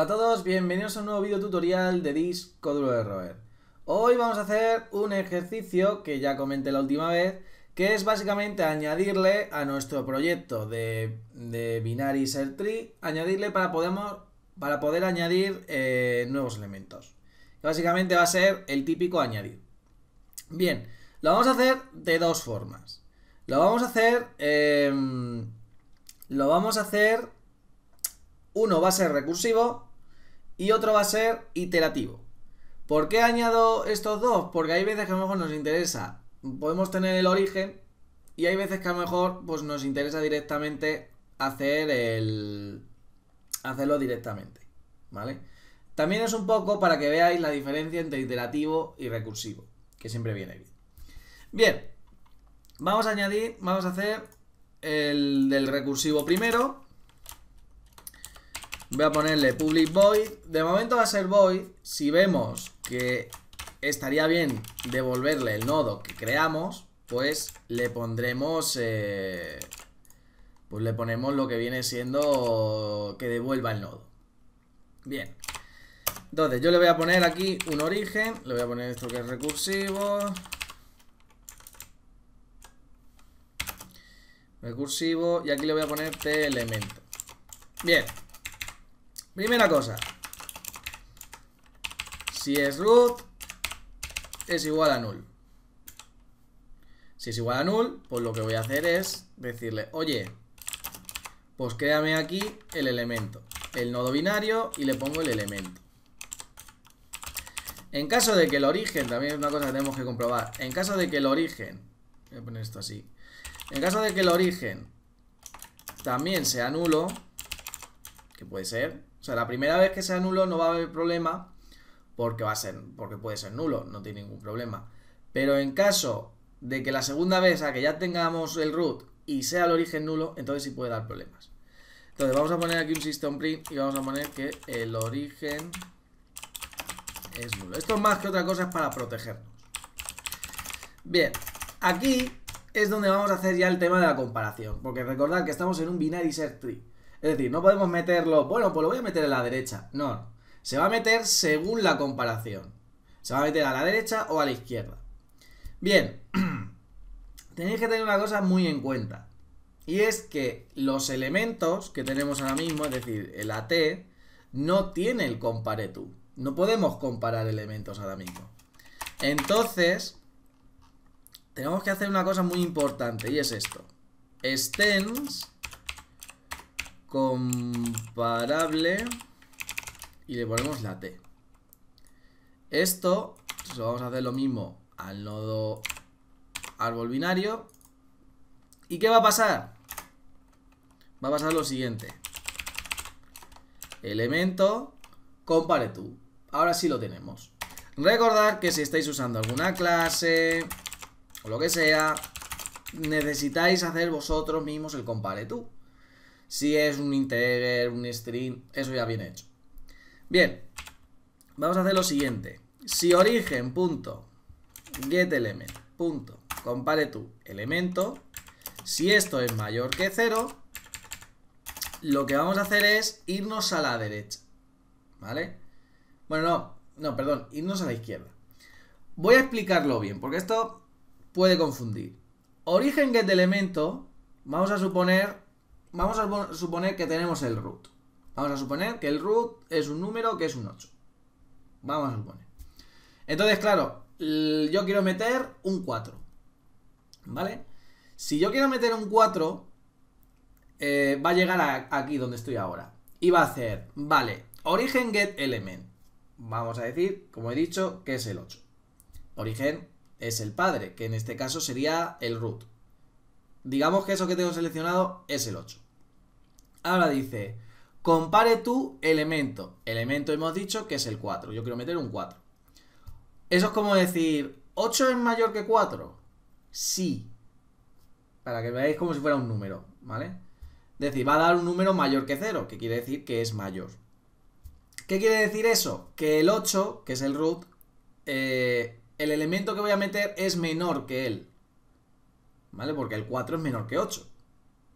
Hola a todos, bienvenidos a un nuevo video tutorial de disco duro de roer. Hoy vamos a hacer un ejercicio que ya comenté la última vez, que es básicamente añadirle a nuestro proyecto de, de Binary Ser Tree, añadirle para, para poder añadir eh, nuevos elementos. Básicamente va a ser el típico añadir. Bien, lo vamos a hacer de dos formas. Lo vamos a hacer... Em, lo vamos a hacer... Uno va a ser recursivo y otro va a ser iterativo. ¿Por qué añado estos dos? Porque hay veces que a lo mejor nos interesa, podemos tener el origen y hay veces que a lo mejor pues nos interesa directamente hacer el hacerlo directamente, ¿vale? También es un poco para que veáis la diferencia entre iterativo y recursivo, que siempre viene bien. Bien, vamos a añadir, vamos a hacer el del recursivo primero. Voy a ponerle public void. De momento va a ser void. Si vemos que estaría bien devolverle el nodo que creamos, pues le pondremos... Eh, pues le ponemos lo que viene siendo que devuelva el nodo. Bien. Entonces, yo le voy a poner aquí un origen. Le voy a poner esto que es recursivo. Recursivo. Y aquí le voy a poner T elemento. Bien. Primera cosa. Si es root, es igual a null. Si es igual a null, pues lo que voy a hacer es decirle, oye, pues créame aquí el elemento, el nodo binario y le pongo el elemento. En caso de que el origen, también es una cosa que tenemos que comprobar, en caso de que el origen, voy a poner esto así, en caso de que el origen también sea nulo, que puede ser, o sea, la primera vez que sea nulo no va a haber problema porque va a ser, porque puede ser nulo, no tiene ningún problema. Pero en caso de que la segunda vez a que ya tengamos el root y sea el origen nulo, entonces sí puede dar problemas. Entonces vamos a poner aquí un system print y vamos a poner que el origen es nulo. Esto es más que otra cosa es para protegernos. Bien, aquí es donde vamos a hacer ya el tema de la comparación. Porque recordad que estamos en un binary search tree. Es decir, no podemos meterlo, bueno, pues lo voy a meter en la derecha. No, se va a meter según la comparación. Se va a meter a la derecha o a la izquierda. Bien, tenéis que tener una cosa muy en cuenta. Y es que los elementos que tenemos ahora mismo, es decir, el AT, no tiene el compare to. No podemos comparar elementos ahora mismo. Entonces, tenemos que hacer una cosa muy importante y es esto. Extends comparable y le ponemos la T. Esto, pues, vamos a hacer lo mismo al nodo árbol binario. ¿Y qué va a pasar? Va a pasar lo siguiente. Elemento, compare tú. Ahora sí lo tenemos. Recordad que si estáis usando alguna clase o lo que sea, necesitáis hacer vosotros mismos el compare tú. Si es un integer, un string, eso ya viene hecho. Bien, vamos a hacer lo siguiente. Si origen punto get element punto compare tu elemento, si esto es mayor que 0, lo que vamos a hacer es irnos a la derecha. ¿Vale? Bueno, no, no, perdón, irnos a la izquierda. Voy a explicarlo bien, porque esto puede confundir. Origen get elemento, vamos a suponer vamos a suponer que tenemos el root. Vamos a suponer que el root es un número que es un 8. Vamos a suponer. Entonces, claro, yo quiero meter un 4. ¿Vale? Si yo quiero meter un 4, eh, va a llegar aquí donde estoy ahora. Y va a hacer, vale, origen get element. Vamos a decir, como he dicho, que es el 8. Origen es el padre, que en este caso sería el root. Digamos que eso que tengo seleccionado es el 8. Ahora dice, compare tu elemento. Elemento hemos dicho que es el 4. Yo quiero meter un 4. Eso es como decir, ¿8 es mayor que 4? Sí. Para que veáis como si fuera un número, ¿vale? Es decir, va a dar un número mayor que 0, que quiere decir que es mayor. ¿Qué quiere decir eso? Que el 8, que es el root, eh, el elemento que voy a meter es menor que él. ¿Vale? Porque el 4 es menor que 8,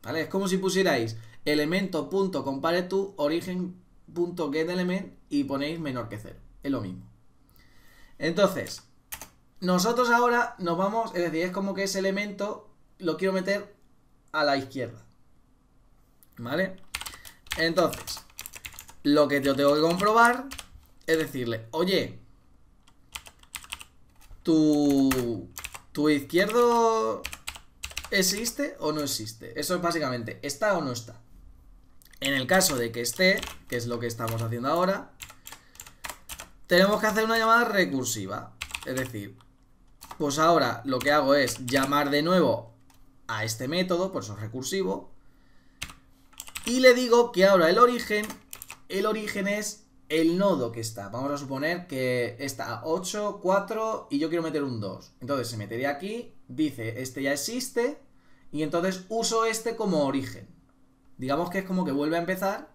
¿vale? Es como si pusierais elemento punto compare tu origen .getElement y ponéis menor que cero. Es lo mismo. Entonces, nosotros ahora nos vamos, es decir, es como que ese elemento lo quiero meter a la izquierda. ¿Vale? Entonces, lo que yo tengo que comprobar es decirle, oye, tu, tu izquierdo existe o no existe. Eso es básicamente, ¿está o no está? En el caso de que esté, que es lo que estamos haciendo ahora, tenemos que hacer una llamada recursiva. Es decir, pues ahora lo que hago es llamar de nuevo a este método, por eso es recursivo, y le digo que ahora el origen, el origen es el nodo que está. Vamos a suponer que está 8, 4 y yo quiero meter un 2. Entonces se metería aquí, dice, este ya existe, y entonces uso este como origen. Digamos que es como que vuelve a empezar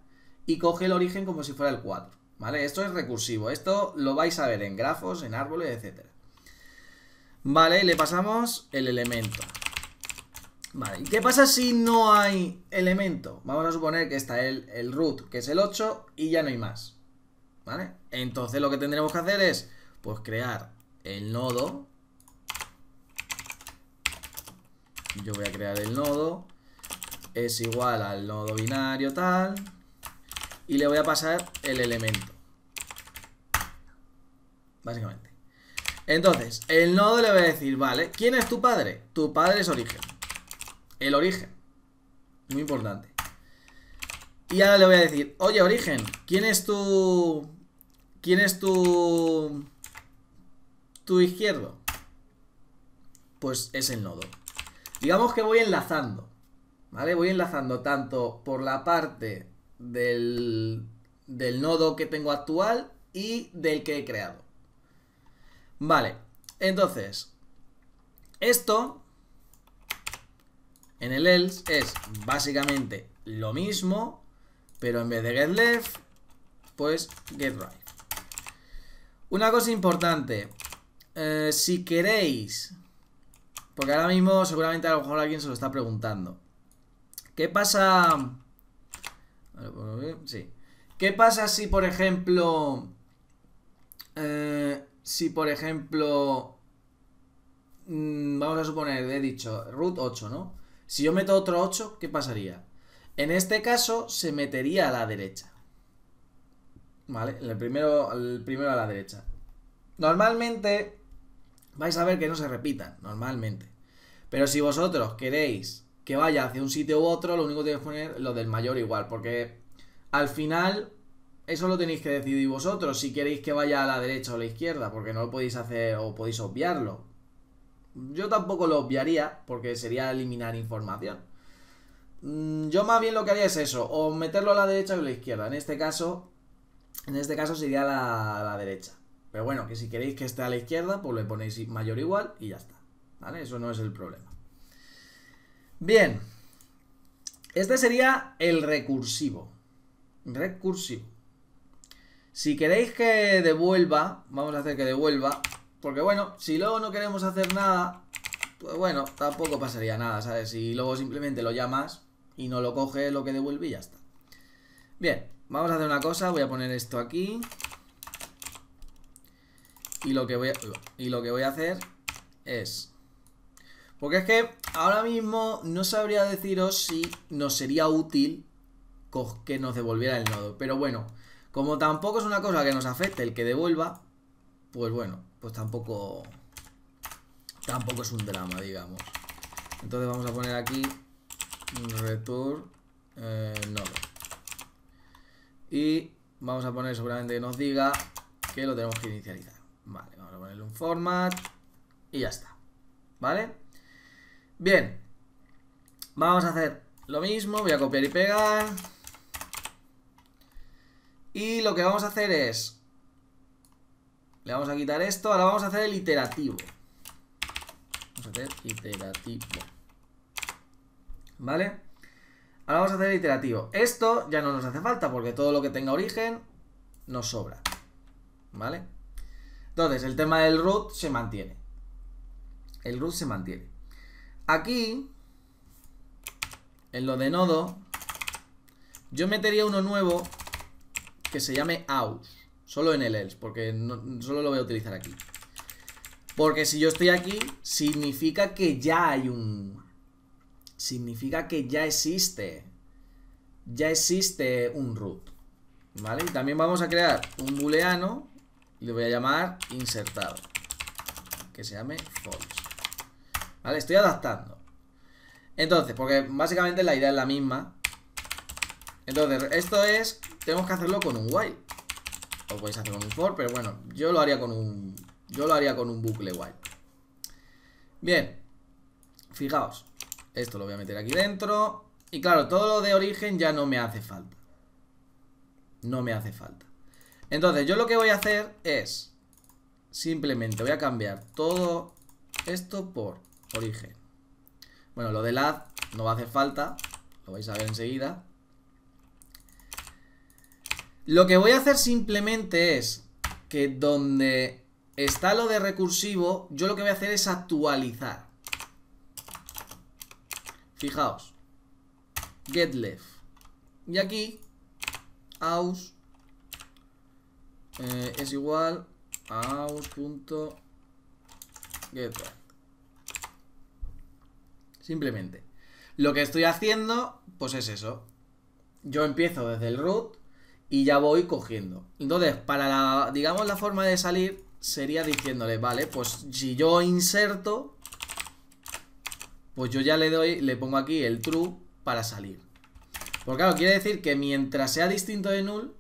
y coge el origen como si fuera el 4. ¿Vale? Esto es recursivo. Esto lo vais a ver en grafos, en árboles, etc. Vale, le pasamos el elemento. Vale, ¿y qué pasa si no hay elemento? Vamos a suponer que está el, el root, que es el 8, y ya no hay más. ¿Vale? Entonces lo que tendremos que hacer es, pues crear el nodo. Yo voy a crear el nodo. Es igual al nodo binario tal y le voy a pasar el elemento. Básicamente. Entonces, el nodo le voy a decir, vale, ¿quién es tu padre? Tu padre es origen. El origen. Muy importante. Y ahora le voy a decir, oye, origen, ¿quién es tu... ¿Quién es tu... Tu izquierdo? Pues es el nodo. Digamos que voy enlazando. ¿Vale? Voy enlazando tanto por la parte del, nodo que tengo actual y del que he creado. Vale, entonces, esto en el else es básicamente lo mismo, pero en vez de get left, pues get right. Una cosa importante, eh, si queréis, porque ahora mismo seguramente a lo mejor alguien se lo está preguntando, ¿qué pasa Sí. ¿Qué pasa si, por ejemplo... Eh, si, por ejemplo... Mm, vamos a suponer, he dicho, root 8, ¿no? Si yo meto otro 8, ¿qué pasaría? En este caso, se metería a la derecha. ¿Vale? El primero, el primero a la derecha. Normalmente, vais a ver que no se repitan, normalmente. Pero si vosotros queréis que vaya hacia un sitio u otro, lo único que tenéis que poner lo del mayor igual, porque al final eso lo tenéis que decidir vosotros, si queréis que vaya a la derecha o a la izquierda, porque no lo podéis hacer o podéis obviarlo. Yo tampoco lo obviaría, porque sería eliminar información. Mm, yo más bien lo que haría es eso, o meterlo a la derecha o a la izquierda. En este caso, en este caso sería la, la derecha. Pero bueno, que si queréis que esté a la izquierda, pues le ponéis mayor igual y ya está. ¿Vale? Eso no es el problema. Bien. Este sería el recursivo. Recursivo. Si queréis que devuelva, vamos a hacer que devuelva. Porque bueno, si luego no queremos hacer nada, pues bueno, tampoco pasaría nada, ¿sabes? Si luego simplemente lo llamas y no lo coge, lo que devuelve y ya está. Bien, vamos a hacer una cosa, voy a poner esto aquí. Y lo que voy a, hacer es porque es que ahora mismo no sabría deciros si nos sería útil que nos devolviera el nodo. Pero bueno, como tampoco es una cosa que nos afecte el que devuelva, pues bueno, pues tampoco... Tampoco es un drama, digamos. Entonces vamos a poner aquí return eh, nodo. Y vamos a poner seguramente que nos diga que lo tenemos que inicializar. Vale, vamos a ponerle format y ya está. ¿Vale? Bien. Vamos a hacer lo mismo. Voy a copiar y pegar. Y lo que vamos a hacer es... Le vamos a quitar esto. Ahora vamos a hacer el iterativo. Vamos a hacer iterativo. ¿Vale? Ahora vamos a hacer el iterativo. Esto ya no nos hace falta porque todo lo que tenga origen nos sobra. ¿Vale? Entonces, el tema del root se mantiene. El root se mantiene. Aquí, en lo de nodo, yo metería uno nuevo que se llame aus. Solo en el else, porque solo lo voy a utilizar aquí. Porque si yo estoy aquí, significa que ya hay un... Significa que ya existe. Ya existe un root. ¿Vale? Y también vamos a crear un booleano. Y le voy a llamar insertado. Que se llame false. ¿Vale? Estoy adaptando. Entonces, porque básicamente la idea es la misma. Entonces, esto es... Tenemos que hacerlo con un while. Lo podéis hacer con un for, pero bueno, yo lo haría con un... Yo lo haría con un bucle while. Bien. Fijaos. Esto lo voy a meter aquí dentro. Y claro, todo lo de origen ya no me hace falta. No me hace falta. Entonces, yo lo que voy a hacer es... Simplemente voy a cambiar todo esto por origen. Bueno, lo del add no va a hacer falta. Lo vais a ver enseguida. Lo que voy a hacer simplemente es que donde está lo de recursivo, yo lo que voy a hacer es actualizar. Fijaos. Get left. Y aquí, aus eh, es igual a aus.getRight. Simplemente. Lo que estoy haciendo, pues es eso. Yo empiezo desde el root y ya voy cogiendo. Entonces, para la, digamos, la forma de salir sería diciéndole, vale, pues si yo inserto, pues yo ya le doy, le pongo aquí el true para salir. Porque claro, quiere decir que mientras sea distinto de null,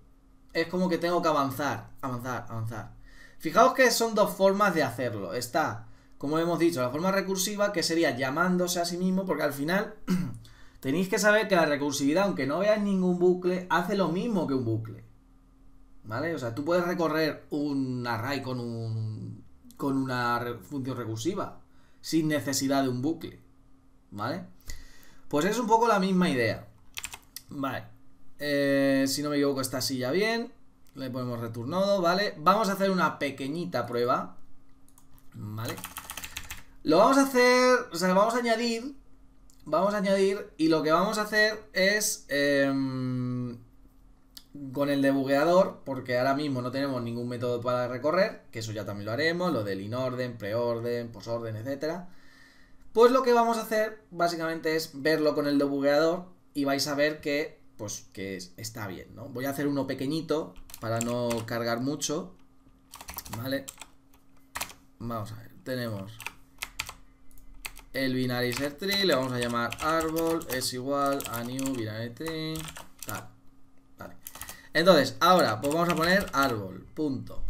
es como que tengo que avanzar, avanzar, avanzar. Fijaos que son dos formas de hacerlo. Está, como hemos dicho, la forma recursiva, que sería llamándose a sí mismo, porque al final Tenéis que saber que la recursividad, aunque no veas ningún bucle, hace lo mismo que un bucle. ¿Vale? O sea, tú puedes recorrer un array con un con una función recursiva sin necesidad de un bucle. ¿Vale? Pues es un poco la misma idea. Vale. Eh, si no me equivoco, está así ya bien. Le ponemos returnodo, ¿vale? Vamos a hacer una pequeñita prueba. ¿Vale? Lo vamos a hacer, o sea, vamos a añadir vamos a añadir y lo que vamos a hacer es em, con el debugueador, porque ahora mismo no tenemos ningún método para recorrer, que eso ya también lo haremos, lo del inorden, preorden, posorden, etcétera. Pues lo que vamos a hacer básicamente es verlo con el debugueador y vais a ver que pues que está bien, ¿no? Voy a hacer uno pequeñito para no cargar mucho, ¿vale? Vamos a ver, tenemos el binary tree, le vamos a llamar árbol, es igual a new binary tree, tal, vale. Entonces, ahora, pues vamos a poner árbol, punto.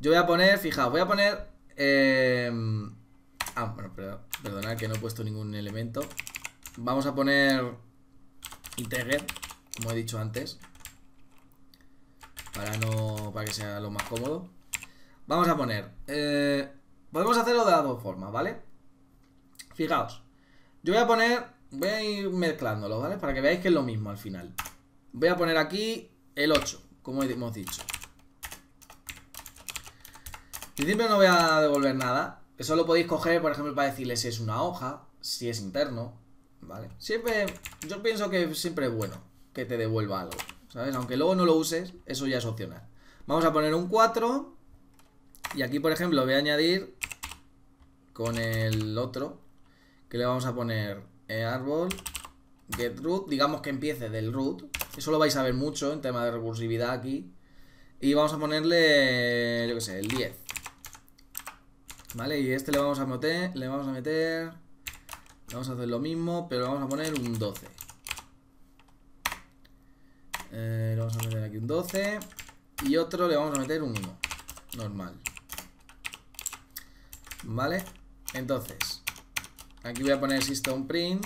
Yo voy a poner, fijaos, voy a poner... Eh, ah, bueno, perdonad que no he puesto ningún elemento. Vamos a poner integer, como he dicho antes. Para no. para que sea lo más cómodo. Vamos a poner. Eh, podemos hacerlo de las dos formas, ¿vale? Fijaos. Yo voy a poner... Voy a ir mezclándolo, ¿vale? Para que veáis que es lo mismo al final. Voy a poner aquí el 8, como hemos dicho. En principio no voy a devolver nada. Eso lo podéis coger, por ejemplo, para decirle si es una hoja, si es interno, ¿vale? Siempre, yo pienso que siempre es bueno que te devuelva algo, ¿sabes? Aunque luego no lo uses, eso ya es opcional. Vamos a poner un 4 y aquí, por ejemplo, voy a añadir con el otro, que le vamos a poner eh, árbol get root, digamos que empiece del root, eso lo vais a ver mucho en tema de recursividad aquí, y vamos a ponerle, yo qué sé, el 10. Vale, y este le vamos a meter, le vamos a meter, vamos a hacer lo mismo, pero vamos a poner un 12. Eh, le vamos a meter aquí un 12 y otro le vamos a meter un 1, normal. Vale, entonces, Aquí voy a poner system print.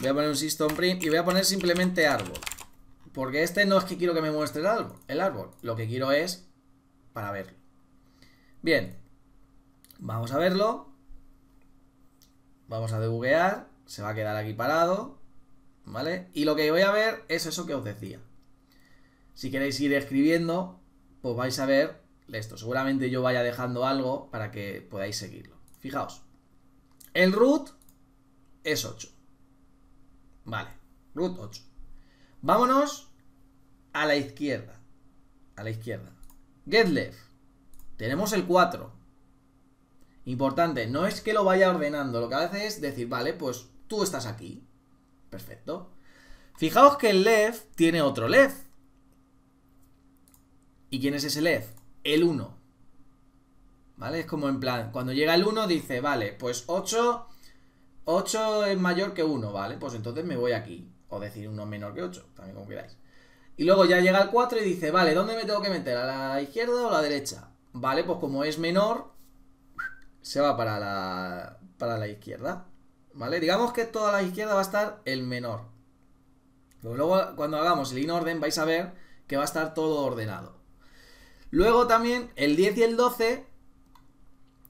Voy a poner un system print y voy a poner simplemente árbol. Porque este no es que quiero que me muestre el árbol. El árbol. Lo que quiero es para verlo. Bien. Vamos a verlo. Vamos a debuguear. Se va a quedar aquí parado. ¿Vale? Y lo que voy a ver es eso que os decía. Si queréis ir escribiendo, pues vais a ver esto. Seguramente yo vaya dejando algo para que podáis seguirlo. Fijaos. El root es 8. Vale. Root 8. Vámonos a la izquierda. A la izquierda. Get left. Tenemos el 4. Importante, no es que lo vaya ordenando, lo que hace es decir, vale, pues tú estás aquí. Perfecto. Fijaos que el left tiene otro left. ¿Y quién es ese left? El 1. ¿Vale? Es como en plan, cuando llega el 1 dice, vale, pues 8, 8 es mayor que 1, ¿vale? Pues entonces me voy aquí. O decir 1 menor que 8, también como queráis. Y luego ya llega el 4 y dice, vale, ¿dónde me tengo que meter? ¿A la izquierda o a la derecha? Vale, pues como es menor, se va para la, para la izquierda. ¿Vale? Digamos que toda la izquierda va a estar el menor. luego cuando hagamos el in orden vais a ver que va a estar todo ordenado. Luego también el 10 y el 12,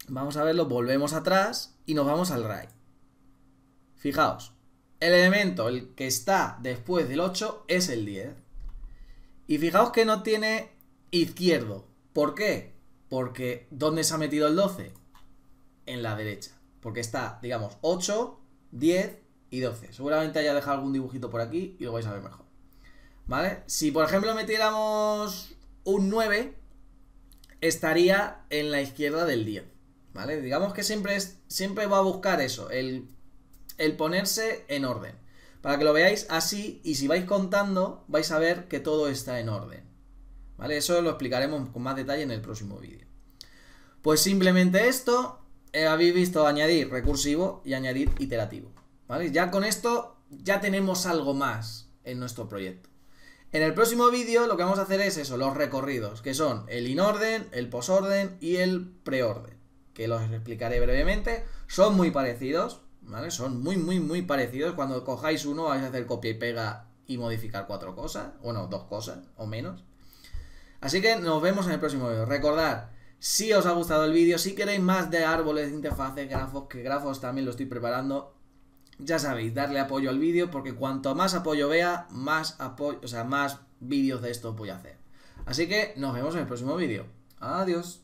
vamos a verlo, volvemos atrás y nos vamos al right. Fijaos, el elemento, el que está después del 8 es el 10. Y fijaos que no tiene izquierdo. ¿Por qué? Porque ¿dónde se ha metido el 12? En la derecha. Porque está, digamos, 8, 10 y 12. Seguramente haya dejado algún dibujito por aquí y lo vais a ver mejor. ¿Vale? Si por ejemplo metiéramos un 9, estaría en la izquierda del 10. ¿Vale? Digamos que siempre, es, siempre va a buscar eso, el, el ponerse en orden. Para que lo veáis así y si vais contando vais a ver que todo está en orden. ¿Vale? Eso lo explicaremos con más detalle en el próximo vídeo. Pues simplemente esto, habéis visto añadir recursivo y añadir iterativo. ¿Vale? Ya con esto ya tenemos algo más en nuestro proyecto. En el próximo vídeo lo que vamos a hacer es eso, los recorridos, que son el inorden, el posorden y el preorden, que los explicaré brevemente. Son muy parecidos, ¿vale? Son muy, muy, muy parecidos. Cuando cojáis uno vais a hacer copia y pega y modificar cuatro cosas, bueno, dos cosas o menos. Así que nos vemos en el próximo vídeo. Recordad, si os ha gustado el vídeo, si queréis más de árboles, interfaces, grafos, que grafos también lo estoy preparando, ya sabéis, darle apoyo al vídeo, porque cuanto más apoyo vea, más apoyo, o sea, más vídeos de esto voy a hacer. Así que nos vemos en el próximo vídeo. Adiós.